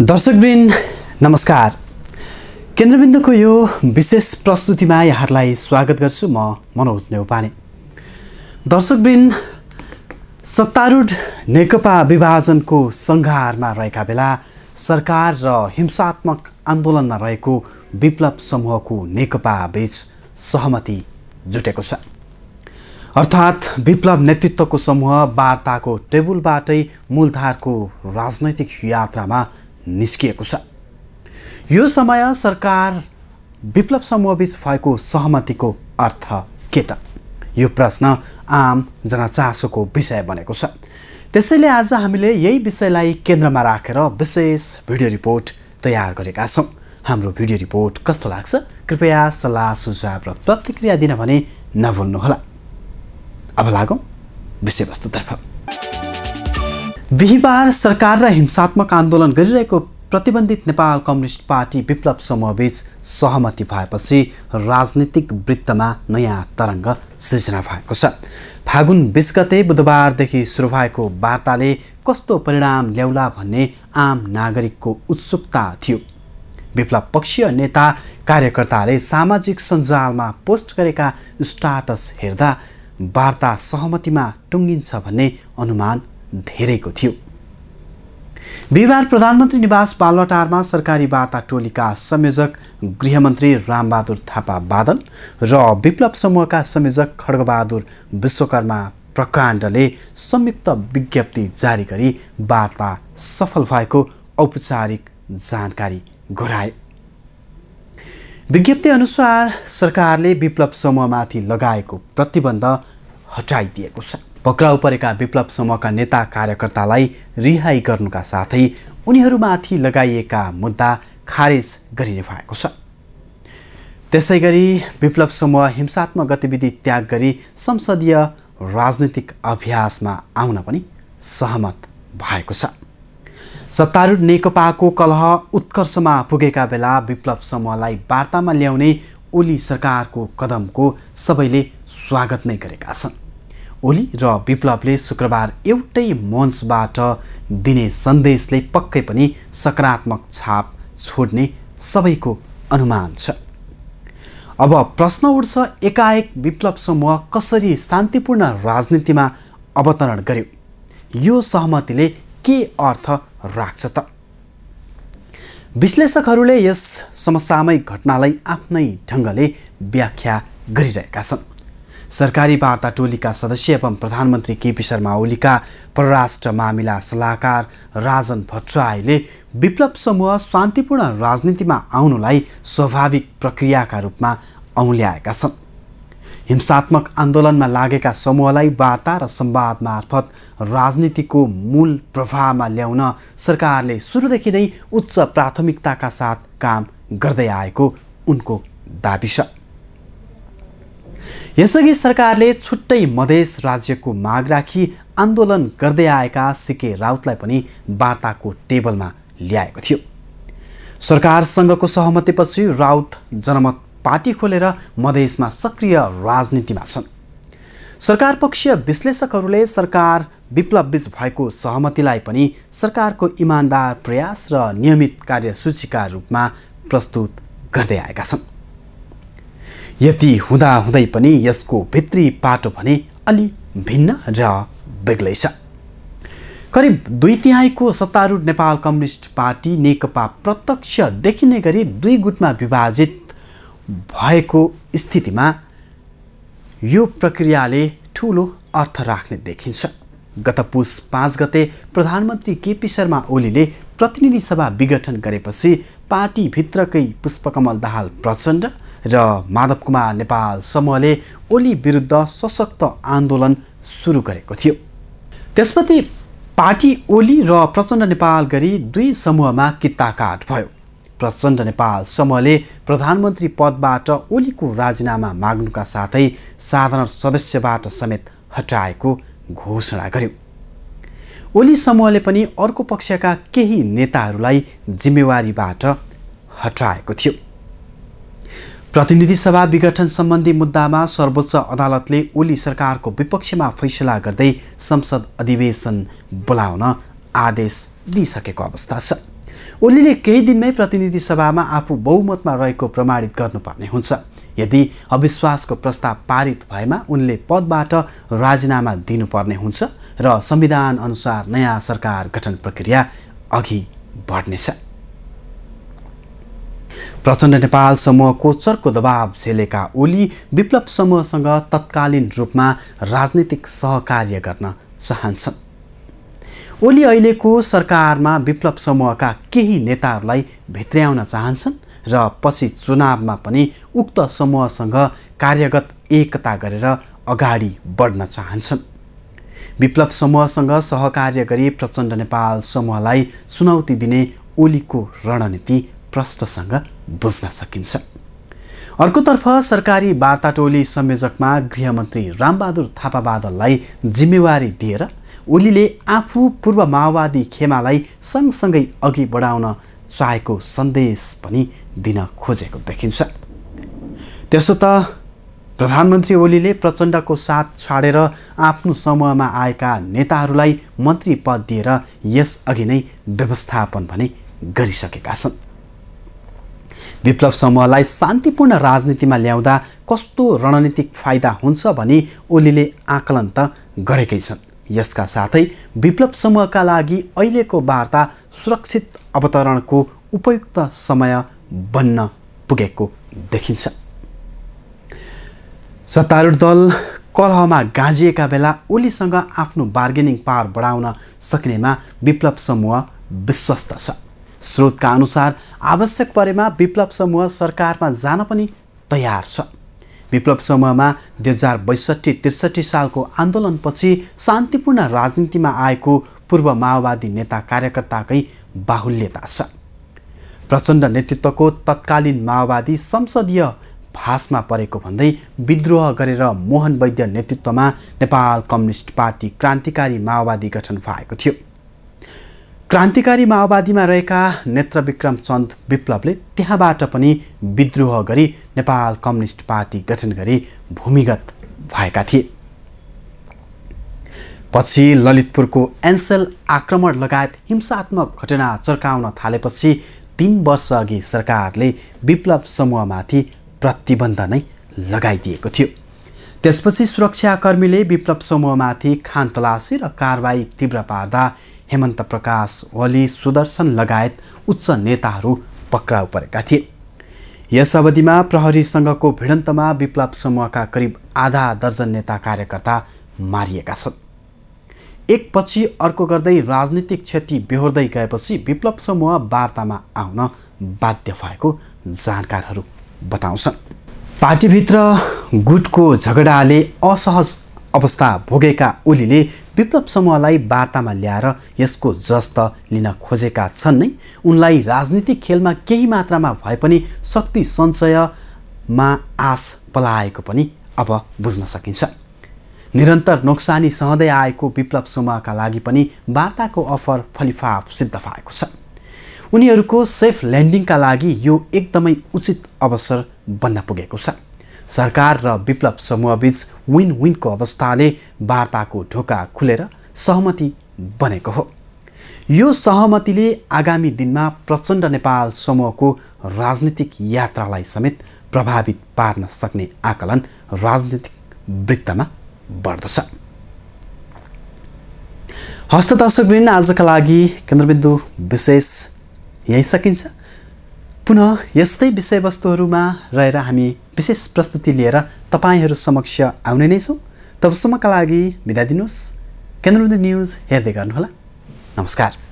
दर्शकवृन्द नमस्कार। केन्द्रबिन्दुको यो विशेष प्रस्तुतिमा यहाँहरूलाई स्वागत गर्छु म मनोज नेउपाने। दर्शकवृन्द सत्तारूढ नेकपा विभाजनको सङ्घारमा रहेका बेला सरकार र हिंसात्मक आन्दोलनमा रहेको विप्लव समूहको नेकपा बीच सहमति जुटेको छ। अर्थात् विप्लव नेतृत्वको समूह वार्ताको टेबुलबाटै मूलधारको राजनैतिक यात्रामा निस्किएको छ। यो समय सरकार विप्लव समूहबीच भएको सहमतिको अर्थ के त? यो प्रश्न आम जनचासोको विषय बनेको छ। त्यसैले आज हामीले यही विषयलाई केन्द्रमा राखेर विशेष भिडियो रिपोर्ट तयार गरेका छौँ। हाम्रो भिडियो रिपोर्ट कस्तो लाग्छ? कृपया सल्लाह सुझाव र प्रतिक्रिया दिन भने नभुल्नुहोला। अब लागौँ विषयवस्तुतर्फ। बिहिबार सरकार र हिंसात्मक आन्दोलन गरिरहेको प्रतिबन्धित नेपाल कम्युनिस्ट पार्टी विप्लव समूहबीच सहमति भएपछि राजनीतिक वृत्तमा नयाँ तरङ्ग सृजना भएको छ। फागुन बिस गते बुधबारदेखि सुरु भएको वार्ताले कस्तो परिणाम ल्याउला भन्ने आम नागरिकको उत्सुकता थियो। विप्लव पक्षीय नेता कार्यकर्ताले सामाजिक सञ्जालमा पोस्ट गरेका स्टाटस हेर्दा वार्ता सहमतिमा टुङ्गिन्छ भन्ने अनुमान धेरैको थियो। बिहिबार प्रधानमन्त्री निवास बालुवाटारमा सरकारी वार्ता टोलीका संयोजक गृहमन्त्री रामबहादुर थापा बादल र विप्लव समूहका संयोजक खड्गबहादुर विश्वकर्मा प्रकाण्डले संयुक्त विज्ञप्ति जारी गरी वार्ता सफल भएको औपचारिक जानकारी गराए। विज्ञप्ति अनुसार सरकारले विप्लव समूहमाथि लगाएको प्रतिबन्ध हटाइदिएको छ। पक्राउ परेका विप्लव समूहका नेता कार्यकर्तालाई रिहाई गर्नुका साथै उनीहरूमाथि लगाइएका मुद्दा खारेज गरिने भएको छ। त्यसै गरी विप्लव समूह हिंसात्मक गतिविधि त्याग गरी संसदीय राजनीतिक अभ्यासमा आउन पनि सहमत भएको छ। सत्तारूढ नेकपाको कलह उत्कर्षमा पुगेका बेला विप्लव समूहलाई वार्तामा ल्याउने ओली सरकारको कदमको सबैले स्वागत नै गरेका छन्। ओली र विप्लवले शुक्रबार एउटै मञ्चबाट दिने सन्देशले पक्कै पनि सकारात्मक छाप छोड्ने सबैको अनुमान छ। अब प्रश्न उठ्छ एकाएक विप्लव समूह कसरी शान्तिपूर्ण राजनीतिमा अवतरण गर्यो? यो सहमतिले के अर्थ राख्छ त? विश्लेषकहरूले यस समसामयिक घटनालाई आफ्नै ढङ्गले व्याख्या गरिरहेका छन्। सरकारी वार्ता टोलीका सदस्य एवं प्रधानमन्त्री केपी शर्मा ओलीका परराष्ट्र मामिला सल्लाहकार राजन भट्टराईले विप्लव समूह शान्तिपूर्ण राजनीतिमा आउनुलाई स्वाभाविक प्रक्रियाका रूपमा औल्याएका छन्। हिंसात्मक आन्दोलनमा लागेका समूहलाई वार्ता र संवाद मार्फत राजनीतिको मूल प्रभावमा ल्याउन सरकारले सुरुदेखि नै उच्च प्राथमिकताका साथ काम गर्दै आएको उनको दाबी छ। यसअघि सरकारले छुट्टै मधेस राज्यको माग राखी आन्दोलन गर्दै आएका सिके राउतलाई पनि वार्ताको टेबलमा ल्याएको थियो। सरकारसँगको सहमतिपछि राउत जनमत पार्टी खोलेर मधेसमा सक्रिय राजनीतिमा छन्। सरकार पक्षीय विश्लेषकहरूले सरकार विप्लवबीच भएको सहमतिलाई पनि सरकारको इमान्दार प्रयास र नियमित कार्यसूचीका रूपमा प्रस्तुत गर्दै आएका छन्। यति हुँदाहुँदै पनि यसको भित्री पाटो भने अलि भिन्न र बेग्लै छ करिब दुई तिहाईको सत्तारूढ नेपाल कम्युनिस्ट पार्टी नेकपा प्रत्यक्ष देखिने गरी दुई गुटमा विभाजित भएको स्थितिमा यो प्रक्रियाले ठुलो अर्थ राख्ने देखिन्छ। गत पुस पाँच गते प्रधानमन्त्री केपी शर्मा ओलीले प्रतिनिधि सभा विघटन गरेपछि पार्टीभित्रकै पुष्पकमल दाहाल प्रचण्ड र माधव कुमार नेपाल समूहले ओली विरुद्ध सशक्त आन्दोलन सुरु गरेको थियो। त्यसपछि पार्टी ओली र प्रचण्ड नेपाल गरी दुई समूहमा कित्ताकाट भयो। प्रचण्ड नेपाल समूहले प्रधानमन्त्री पदबाट ओलीको राजीनामा माग्नुका साथै साधारण सदस्यबाट समेत हटाएको घोषणा गर्यो। ओली समूहले पनि अर्को पक्षका केही नेताहरूलाई जिम्मेवारीबाट हटाएको थियो। प्रतिनिधि सभा विघटन सम्बन्धी मुद्दामा सर्वोच्च अदालतले ओली सरकारको विपक्षमा फैसला गर्दै संसद अधिवेशन बोलाउन आदेश दिइसकेको अवस्था छ। ओलीले केही दिनमै प्रतिनिधि सभामा आफू बहुमतमा रहेको प्रमाणित गर्नुपर्ने हुन्छ। यदि अविश्वासको प्रस्ताव पारित भएमा उनले पदबाट राजीनामा दिनुपर्ने हुन्छ र संविधान अनुसार नयाँ सरकार गठन प्रक्रिया अघि बढ्नेछ। प्रचण्ड नेपाल समूहको चर्को दबाव झेलेका ओली विप्लव समूहसँग तत्कालीन रूपमा राजनीतिक सहकार्य गर्न चाहन्छन्। ओली अहिलेको सरकारमा विप्लव समूहका केही नेताहरूलाई भित्र्याउन चाहन्छन् र पछि चुनावमा पनि उक्त समूहसँग कार्यगत एकता गरेर अगाडि बढ्न चाहन्छन्। विप्लव समूहसँग सहकार्य गरी प्रचण्ड नेपाल समूहलाई चुनौती दिने ओलीको रणनीति प्रष्टसँग बुझ्न सकिन्छ। अर्कोतर्फ सरकारी वार्ता टोली संयोजकमा गृहमन्त्री रामबहादुर थापा बादललाई जिम्मेवारी दिएर ओलीले आफू पूर्व माओवादी खेमालाई सँगसँगै अघि बढाउन चाहेको सन्देश पनि दिन खोजेको देखिन्छ। त्यसो त प्रधानमन्त्री ओलीले प्रचण्डको साथ छाडेर आफ्नो समूहमा आएका नेताहरूलाई मन्त्री पद दिएर यसअघि नै व्यवस्थापन भने गरिसकेका छन्। विप्लव समूहलाई शान्तिपूर्ण राजनीतिमा ल्याउँदा कस्तो रणनीतिक फाइदा हुन्छ भनी ओलीले आकलन त गरेकै छन्। यसका साथै विप्लव समूहका लागि अहिलेको वार्ता सुरक्षित अवतरणको उपयुक्त समय बन्न पुगेको देखिन्छ। सत्तारूढ दल कलहमा गाँजिएका बेला ओलीसँग आफ्नो बार्गेनिङ पावर बढाउन सक्नेमा विप्लव समूह विश्वस्त छ। स्रोतका अनुसार आवश्यक परेमा विप्लव समूह सरकारमा जान पनि तयार छ। विप्लव समूहमा दुई हजार बैसठी त्रिसठी सालको आन्दोलनपछि शान्तिपूर्ण राजनीतिमा आएको पूर्व माओवादी नेता कार्यकर्ताकै बाहुल्यता छ। प्रचण्ड नेतृत्वको तत्कालीन माओवादी संसदीय भाषमा परेको भन्दै विद्रोह गरेर मोहन वैद्य नेतृत्वमा नेपाल कम्युनिस्ट पार्टी क्रान्तिकारी माओवादी गठन भएको थियो। क्रान्तिकारी माओवादीमा रहेका नेत्रविक्रम चन्द विप्लवले त्यहाँबाट पनि विद्रोह गरी नेपाल कम्युनिस्ट पार्टी गठन गरी भूमिगत भएका थिए। पछि ललितपुरको एन्सेल आक्रमण लगायत हिंसात्मक घटना चर्काउन थालेपछि तिन वर्षअघि सरकारले विप्लव समूहमाथि प्रतिबन्ध नै लगाइदिएको थियो। त्यसपछि सुरक्षाकर्मीले विप्लव समूहमाथि खानतलासी र कारवाही तीव्र पार्दा हेमन्त प्रकाश ओली सुदर्शन लगायत उच्च नेताहरू पक्राउ परेका थिए। यस अवधिमा प्रहरीसँगको भिडन्तमा विप्लव समूहका करिब आधा दर्जन नेता कार्यकर्ता मारिएका छन्। एकपछि अर्को गर्दै राजनीतिक क्षति बेहोर्दै गएपछि विप्लव समूह वार्तामा आउन बाध्य भएको जानकारहरू बताउँछन्। पार्टीभित्र गुटको झगडाले असहज अवस्था भोगेका ओलीले विप्लव समूहलाई वार्तामा ल्याएर यसको जस्त लिन खोजेका छन् नै। उनलाई राजनीतिक खेलमा केही मात्रामा भए पनि शक्ति सञ्चयमा आश पलाएको पनि अब बुझ्न सकिन्छ। निरन्तर नोक्सानी सहँदै आएको विप्लव समूहका लागि पनि वार्ताको अफर फलिफाप सिद्ध भएको छ। उनीहरूको सेफ ल्यान्डिङका लागि यो एकदमै उचित अवसर बन्न पुगेको छ। सरकार र विप्लव समूहबीच विन विनको अवस्थाले वार्ताको ढोका खुलेर सहमति बनेको हो। यो सहमतिले आगामी दिनमा प्रचण्ड नेपाल समूहको राजनीतिक यात्रालाई समेत प्रभावित पार्न सक्ने आकलन राजनीतिक वृत्तमा बढ्दछ। हस्त दर्शकवृन्द आजका लागि केन्द्रबिन्दु विशेष यही सकिन्छ। पुनः यस्तै विषयवस्तुहरूमा रहेर हामी विशेष प्रस्तुति लिएर तपाईँहरू समक्ष आउने नै छौँ। तबसम्मका लागि बिदा दिनुहोस्। केन्द्रबिन्दु न्युज हेर्दै गर्नुहोला। नमस्कार।